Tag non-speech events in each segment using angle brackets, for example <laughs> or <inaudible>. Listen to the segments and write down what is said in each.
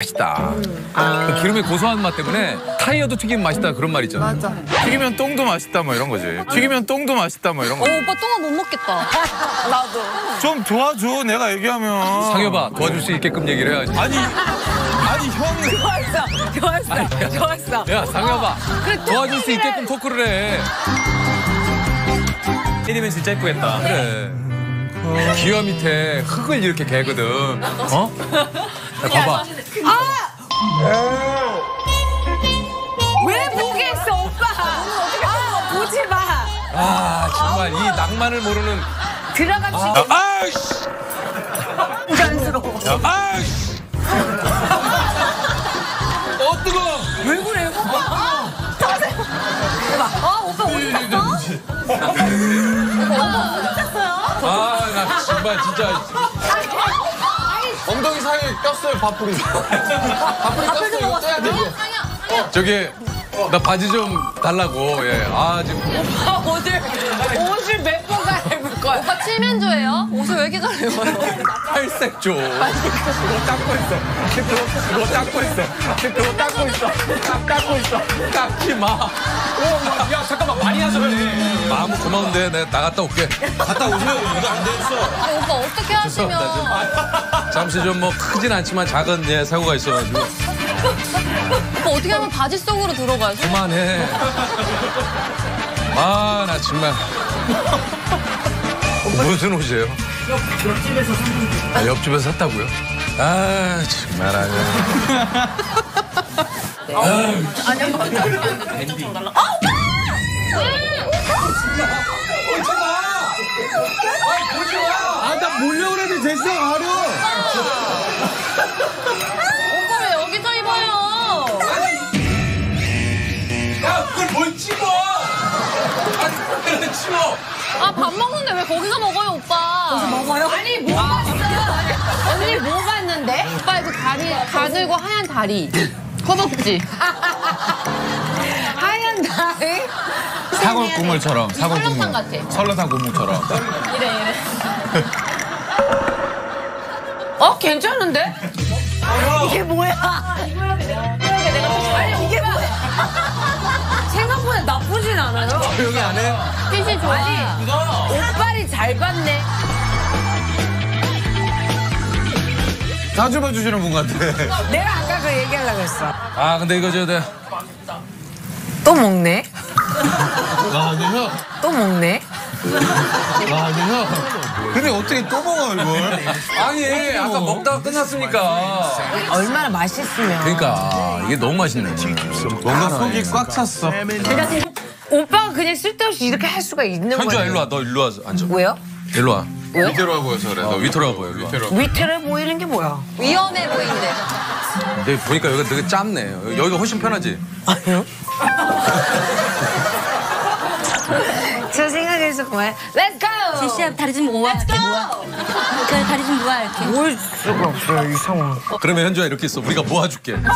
맛있다. 그 기름의 고소한 맛 때문에 타이어도 튀기면 맛있다 그런 말 있잖아요. 맞아. 튀기면 똥도 맛있다 뭐 이런 거지. 튀기면 똥도 맛있다 뭐 이런 어, 거. 오빠 똥은 못 먹겠다. <laughs> 나도. 좀 도와줘 내가 얘기하면. 상여봐 도와줄 수 있게끔 얘기를 해야지. 아니 아니 형은 좋았어. 좋았어. 좋았어. 야 상여봐 그래, 똥 도와줄 수 있게끔 토크를 해. 때리면 진짜 이쁘겠다. 그래. 기어 밑에 흙을 이렇게 개거든. 어? 야, 봐봐. 왜 보겠어, 오빠? 아, 보지 마. 아 정말 이 낭만을 모르는. 들어가 아, 아이씨. 부담스러워. 야, 아이씨. <laughs> 어 뜨거. 왜 그래, 진짜. 엉덩이 사이에 꼈어요 밥풀이. 밥풀이 꼈어요. 이거 떼야 돼. 이거. 저기 나 바지 좀 달라고. 예. 아 지금 아, 오늘 칠면조예요? 옷을 왜 이렇게 잘 입어요? 탈색 줘. 그거 닦고 있어. 그거 닦고 있어. 그거 닦고 있어. 딱 닦고 있어. 깎지 마. 야 잠깐만 많이 그래. 마음 고마운데 내가 나갔다 올게. 갔다 오세요. 이거 안 됐어. 아니, 오빠 어떻게 하시면. 잠시 좀 뭐 크진 않지만 작은 예, 사고가 있어가지고 오빠 어떻게 하면 바지 속으로 들어가요? 그만해. 아 나 정말 무슨 옷이에요? 옆집에서 샀는데. 아, 옆집에서 샀다고요? 아 정말 아니야. 아나 몰려 그래도 됐어 하루. 오빠 왜 여기서 입어요? 야 그걸 뭘 찍어? 아니 그래 치워. 아, 밥 먹는데 왜 거기서 먹어요, 오빠? 거기서 먹어요? 아니, 뭐 봤어? 언니 뭐 봤는데? 오빠 그 다리, 가늘고 하얀 다리. 허벅지. <laughs> 하얀 다리? 사골 국물처럼 사골 설렁탕 같아. 설렁탕 국물처럼. <laughs> 이래, 이래. <laughs> 어, 괜찮은데? 이게 뭐야? 조용히 안 해. 핏이 좋아. 옷빨이 잘 받네. 자주 봐주시는 분 같아. 내가 아까 그 얘기하려고 했어. 아 근데 이거 저 내. 또 먹네? 아 근데 형. 또 먹네? 아 근데 형. 근데 어떻게 또 먹어 이걸? 아니 아까 먹다가 끝났으니까. 얼마나 맛있으면. 그러니까 이게 너무 맛있네. 뭔가 속이 꽉 찼어. 오빠가 그냥 쓸데없이 이렇게 할 수가 있는 거야. 현주야 일로 와. 너 일로 와서 앉아. 왜요? 일로 와. 왜요? 위태로워 보여서 그래. 너 위태로워 보여. 위태로워. 위태로워 보이는 게 뭐야? 위험해 보이는데. 근데 보니까 여기가 되게 짧네. 여기가 훨씬 편하지. 아니요. <laughs> 저 생각해서 뭐야? Let's go! 시합 다리 좀 모아 이렇게 모아 그래 다리 좀 모아 이렇게 뭘 수가 없어요, 이 상황. 그러면 현주야 이렇게 있어. 우리가 모아줄게. 자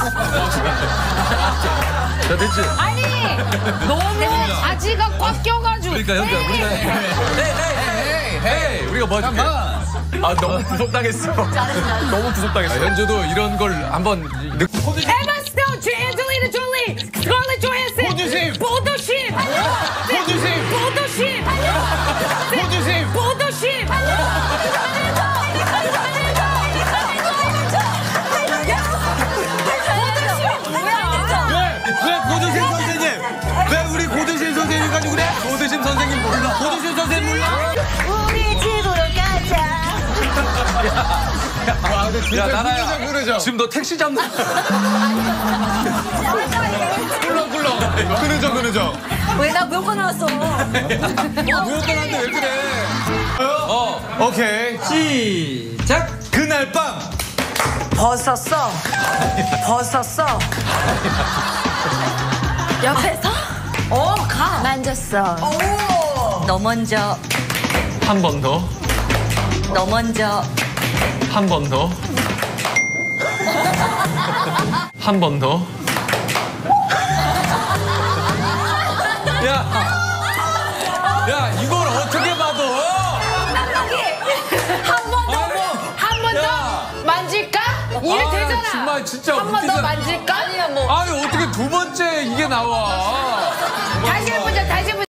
됐지? 아니! 너무 바지가 꽉 껴가지고. 그러니까 현주야 우리가 헤이 헤이 헤이 헤이 우리가 모아줄게. 아 너무 구속당했어. 너무 구속당했어. 아, 현주도 이런 걸 한번 느... 고두심 선생님 몰라? 우리 집으로 가자 야 나나야. 그러죠, 그러죠. 지금 너 택시 잡는. 꿀렁 꿀렁. 그러죠, 그러죠. 왜나 무조건 나왔어 무역권한테 왜 그래? 어. 오케이. 시작. 그날 밤. 벗었어. 벗었어. 옆에서 어, 가. 만졌어 오. 너 먼저 한 번 더. 너 먼저 한 번 더. 한 번 더. 야. 야 이걸 어떻게 봐도? 한번 더. 한번 야. 더. 만질까? 이해 되잖아. 정말 진짜 한 번 더 웃기잖아. 만질까? 아니야 뭐. 아니 어떻게 두 번째 이게 나와?